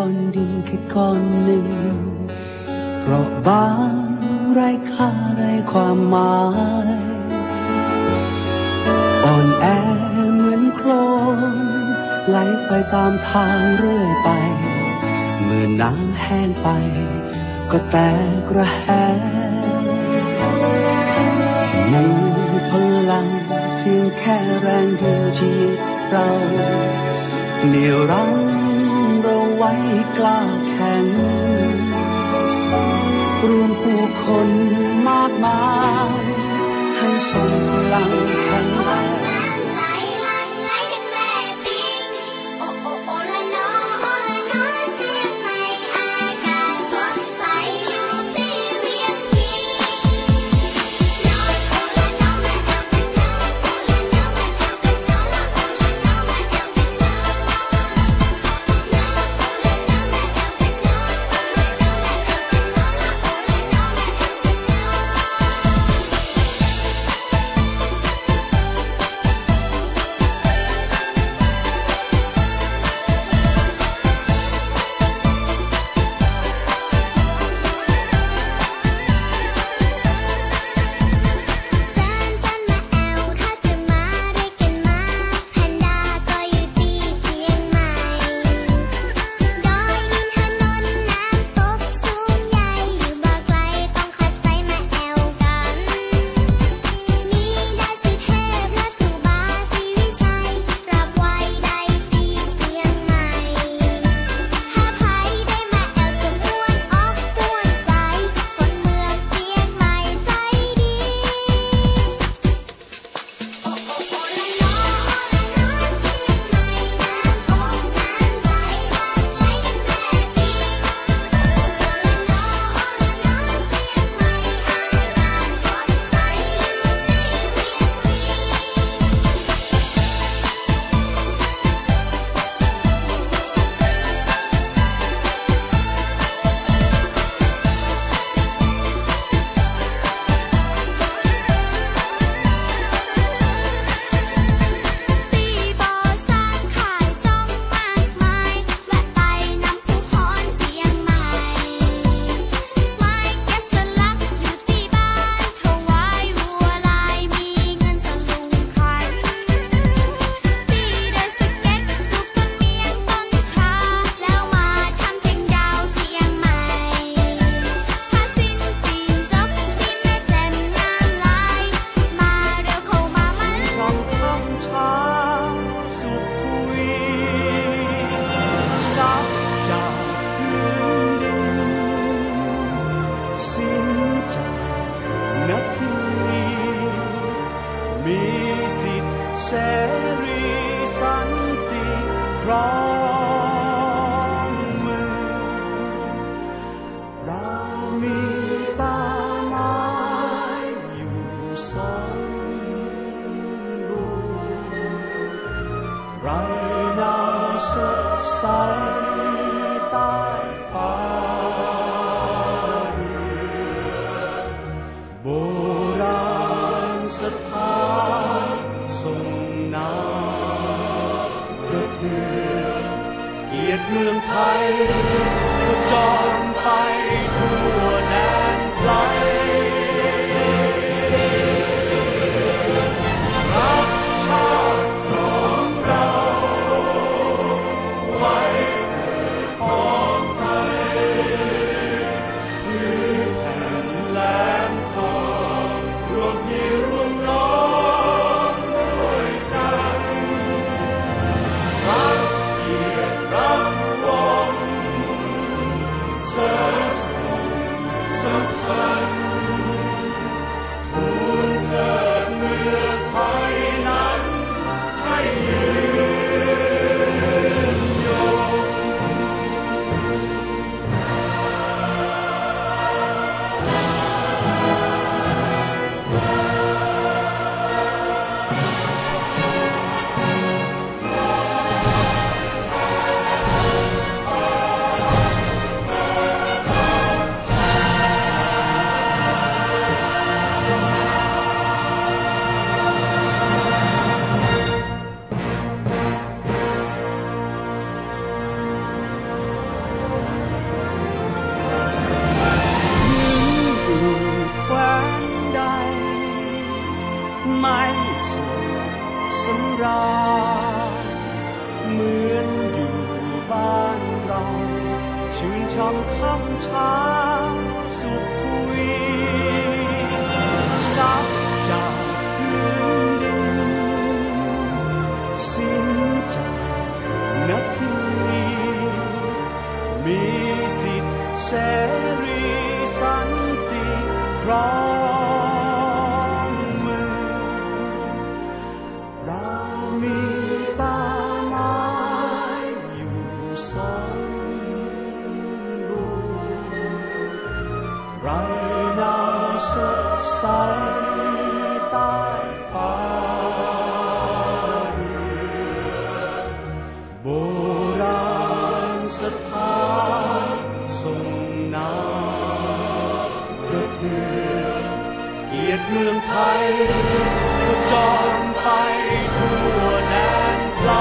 ก้อนดินแค่ก้อนหนึ่ง เพราะบางไรค่าไรความหมาย อ่อนแอเหมือนโคลนไหลไปตามทางเรื่อยไปเมื่อน้ำแห้งไป ก็แตกระแหงมีพลังเพียงแค่แรงดึงวที่เราเหนี่ยวรั้ง กล้าแข็งรวมผู้คนมากมายให้ส่งพลังแข็งแรง ยรติเมืองไทยก็จอนไปสู่ ชื่นช่ำคำช้าสุขทุยสั สดใสใต้ฟ้าโบราณสถานทรงน้ำระเทือนเกียรติเมืองไทยก็จรไปทั่วแดนไกล